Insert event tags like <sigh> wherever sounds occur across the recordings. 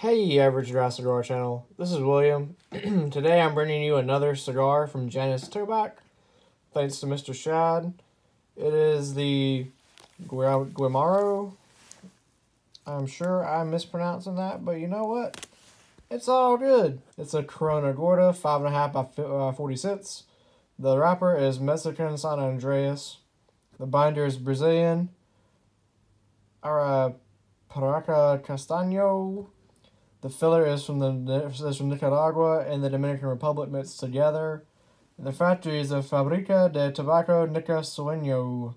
Hey, Average Guy Cigar Channel. This is William. <clears throat> Today I'm bringing you another cigar from Janus Tobacco. Thanks to Mr. Shad. It is the Guimaro. I'm sure I'm mispronouncing that, but you know what? It's all good. It's a Corona Gorda, 5.5 by uh, 40 cents. The wrapper is Mexican San Andreas. The binder is Brazilian. Our Paraca Castaño. The filler is from the is from Nicaragua and the Dominican Republic mixed together. The factory is a Fabrica de Tabaco Nica Sueño.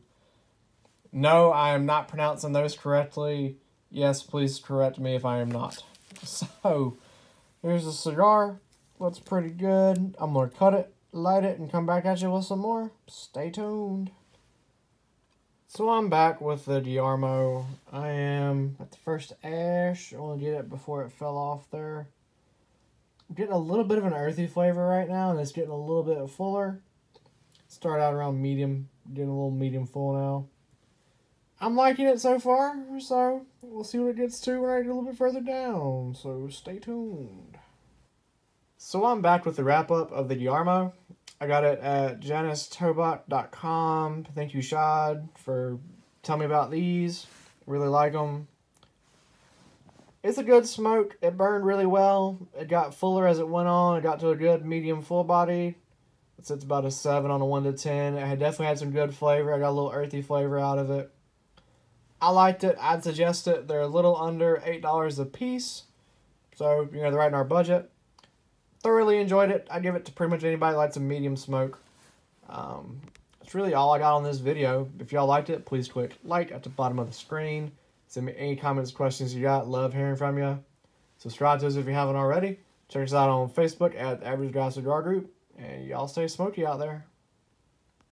No, I am not pronouncing those correctly. Yes, please correct me if I am not. <laughs> So, here's a cigar. Looks pretty good. I'm going to cut it, light it, and come back at you with some more. Stay tuned. So I'm back with the Diarmo. I am at the first ash. I want to get it before it fell off there. I'm getting a little bit of an earthy flavor right now, and it's getting a little bit fuller. Start out around medium, getting a little medium full now. I'm liking it so far, so we'll see what it gets to when I get a little bit further down. So stay tuned. So I'm back with the wrap up of the Diarmo. I got it at janustobacco.com. Thank you, Shad, for telling me about these. Really like them. It's a good smoke. It burned really well. It got fuller as it went on. It got to a good medium full body. It's, about a 7 on a 1 to 10. It definitely had some good flavor. I got a little earthy flavor out of it. I liked it. I'd suggest it. They're a little under $8 a piece. So, you know, they're right in our budget thoroughly enjoyed it. I give it to pretty much anybody that likes a medium smoke. Um, that's really all I got on this video. If y'all liked it, please click like at the bottom of the screen. Send me any comments, questions you got. Love hearing from you. Subscribe to us if you haven't already. Check us out on Facebook at Average Guy Cigar Group. And y'all stay smoky out there.